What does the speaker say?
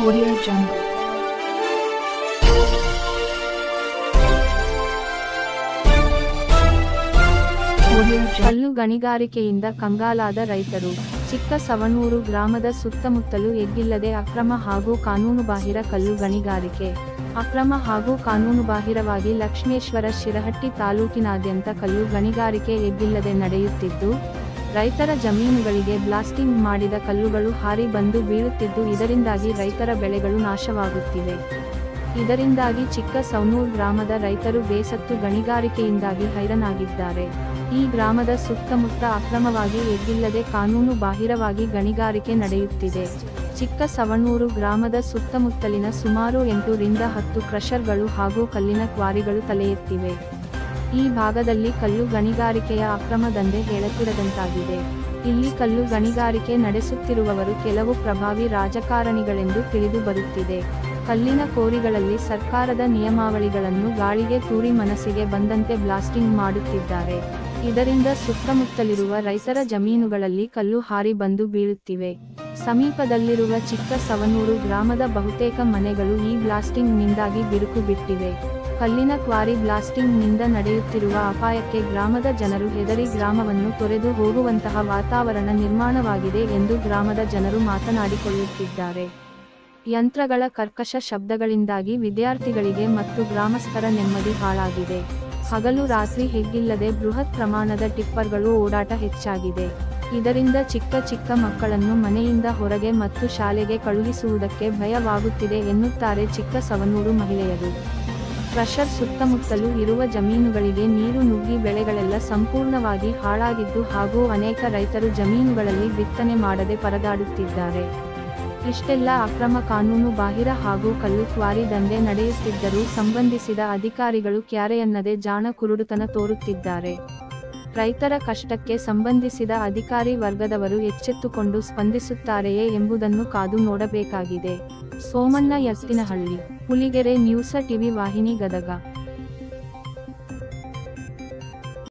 Audio Jungle. ಕಲ್ಲು ಗಣಿಗಾರಿಕೆಯಿಂದ ಕಂಗಾಲಾದ ರೈತರು. ಚಿಕ್ಕ ಸವಣೂರು ಗ್ರಾಮದ ಸುತ್ತಮುತ್ತಲು ಎಗ್ಗಿಲ್ಲದೆ ಅಕ್ರಮ ಹಾಗೂ ಕಾನೂನುಬಾಹಿರ ಕಲ್ಲು ಗಣಿಗಾರಿಕೆ. ಅಕ್ರಮ ಹಾಗೂ ಕಾನೂನುಬಾಹಿರವಾಗಿ ಲಕ್ಷ್ಮೇಶ್ವರ ಶಿರಹಟ್ಟಿ ತಾಲೂಕಿನಾದ್ಯಂತ ಕಲ್ಲು ಗಣಿಗಾರಿಕೆ ಎಗ್ಗಿಲ್ಲದೆ ನಡೆಯುತ್ತಿದ್ದು ರೈತರ ಜಮೀನುಗಳಿಗೆ ಬ್ಲಾಸ್ಟಿಂಗ್ ಮಾಡಿದ ಕಲ್ಲುಗಳು ಹಾರಿ ಬಂದು ಬೀಳುತ್ತಿದ್ದು ಇದರಿಂದಾಗಿ ರೈತರ ಬೆಳೆಗಳು ನಾಶವಾಗುತ್ತಿವೆ. ಇದರಿಂದಾಗಿ ಚಿಕ್ಕ ಸೌನೂರ್ ಗ್ರಾಮದ ರೈತರು ಬೇಸತ್ತು ಗಣಿಗಾರಿಕೆಯಿಂದಾಗಿ ಹೈರನಾಗಿದ್ದಾರೆ ಈ ಗ್ರಾಮದ ಸುತ್ತಮುತ್ತ ಅಕ್ರಮವಾಗಿ ಎಗ್ಗಿಲ್ಲದೆ ಕಾನೂನು ಬಾಹಿರವಾಗಿ ಗಣಿಗಾರಿಕೆ ನಡೆಯುತ್ತಿದೆ. ಚಿಕ್ಕ ಸವಣೂರು ಗ್ರಾಮದ ಸುತ್ತಮುತ್ತಲಿನ ಸುಮಾರು ಎಂಟು ರಿಂದ ಹತ್ತು ಕ್ರಷರ್ಗಳು ಹಾಗೂ ಕಲ್ಲಿನ ಕ್ವಾರಿಗಳು ತಲೆ ಎತ್ತಿವೆ ಈ ಭಾಗದಲ್ಲಿ ಕಲ್ಲು ಗಣಿಗಾರಿಕೆಯ ಅಕ್ರಮ ದಂಧೆ ಹೇಳತಿರದಂತಾಗಿದೆ ಇಲ್ಲಿ ಕಲ್ಲು ಗಣಿಗಾರಿಕೆ ನಡೆಸುತ್ತಿರುವವರು ಕೆಲವು ಪ್ರಭಾವಿ ರಾಜಕಾರಣಿಗಳೆಂದು ತಿಳಿದು ಬರುತ್ತಿದೆ. ಕಲ್ಲಿನ ಕೋರಿಗಳಲ್ಲಿ ಸರ್ಕಾರದ ನಿಯಮಾವಳಿಗಳನ್ನು ಗಾಳಿಗೆ ತೂರಿ ಮನಸ್ಸಿಗೆ ಬಂದಂತೆ ಬ್ಲಾಸ್ಟಿಂಗ್ ಮಾಡುತ್ತಿದ್ದಾರೆ. ಇದರಿಂದ ಸುತ್ತಮುತ್ತಲಿರುವ ರೈತರ ಜಮೀನುಗಳಲ್ಲಿ ಕಲ್ಲು ಹಾರಿ ಬಂದು ಬೀಳುತ್ತಿವೆ. ಸಮೀಪದಲ್ಲಿರುವ ಚಿಕ್ಕ ಸವನೂರು ಗ್ರಾಮದ ಬಹುತೇಕ ಮನೆಗಳು ಈ ಬ್ಲಾಸ್ಟಿಂಗ್ನಿಂದಾಗಿ ಬಿರುಕು ಬಿಟ್ಟಿವೆ. ಕಲ್ಲಿನ ಕ್ವಾರಿ ಬ್ಲಾಸ್ಟಿಂಗ್ನಿಂದ ನಡೆಯುತ್ತಿರುವ ಅಪಾಯಕ್ಕೆ ಗ್ರಾಮದ ಜನರು ಹೆದರಿ ಗ್ರಾಮವನ್ನು ತೊರೆದು ಹೋಗುವಂತಹ ವಾತಾವರಣ ನಿರ್ಮಾಣವಾಗಿದೆ ಎಂದು ಗ್ರಾಮದ ಜನರು ಮಾತನಾಡಿಕೊಳ್ಳುತ್ತಿದ್ದಾರೆ. ಯಂತ್ರಗಳ ಕರ್ಕಶ ಶಬ್ದಗಳಿಂದಾಗಿ ವಿದ್ಯಾರ್ಥಿಗಳಿಗೆ ಮತ್ತು ಗ್ರಾಮಸ್ಥರ ನೆಮ್ಮದಿ ಹಾಳಾಗಿದೆ. ಹಗಲು ರಾತ್ರಿ ಹೆಗ್ಗಿಲ್ಲದೆ ಬೃಹತ್ ಪ್ರಮಾಣದ ಟಿಪ್ಪರ್ಗಳು ಓಡಾಟ ಹೆಚ್ಚಾಗಿದೆ. ಇದರಿಂದ ಚಿಕ್ಕ ಚಿಕ್ಕ ಮಕ್ಕಳನ್ನು ಮನೆಯಿಂದ ಹೊರಗೆ ಮತ್ತು ಶಾಲೆಗೆ ಕಳುಹಿಸುವುದಕ್ಕೆ ಭಯವಾಗುತ್ತಿದೆ ಎನ್ನುತ್ತಾರೆ ಚಿಕ್ಕ ಸವನೂರು ಮಹಿಳೆಯರು. ಕ್ರಷರ್ ಸುತ್ತಮುತ್ತಲೂ ಇರುವ ಜಮೀನುಗಳಿಗೆ ನೀರು ನುಗ್ಗಿ ಬೆಳೆಗಳೆಲ್ಲ ಸಂಪೂರ್ಣವಾಗಿ ಹಾಳಾಗಿದ್ದು ಹಾಗೂ ಅನೇಕ ರೈತರು ಜಮೀನುಗಳಲ್ಲಿ ಬಿತ್ತನೆ ಮಾಡದೆ ಪರದಾಡುತ್ತಿದ್ದಾರೆ. ಇಷ್ಟೆಲ್ಲ ಅಕ್ರಮ ಕಾನೂನು ಬಾಹಿರ ಹಾಗೂ ಕಲ್ಲು ಕ್ವಾರಿ ದಂಧೆ ನಡೆಯುತ್ತಿದ್ದರೂ ಸಂಬಂಧಿಸಿದ ಅಧಿಕಾರಿಗಳು ಕ್ಯಾರೆಯನ್ನದೆ ಜಾಣ ಕುರುಡುತನ ತೋರುತ್ತಿದ್ದಾರೆ. ರೈತರ ಕಷ್ಟಕ್ಕೆ ಸಂಬಂಧಿಸಿದ ಅಧಿಕಾರಿ ವರ್ಗದವರು ಎಚ್ಚೆತ್ತುಕೊಂಡು ಸ್ಪಂದಿಸುತ್ತಾರೆಯೇ ಎಂಬುದನ್ನು ಕಾದು ನೋಡಬೇಕಾಗಿದೆ. ಸೋಮಣ್ಣ ಯಸ್ತಿನಹಳ್ಳಿ ಹುಲಿಗೆರೆ ನ್ಯೂಸ ಟಿವಿ ವಾಹಿನಿ ಗದಗ.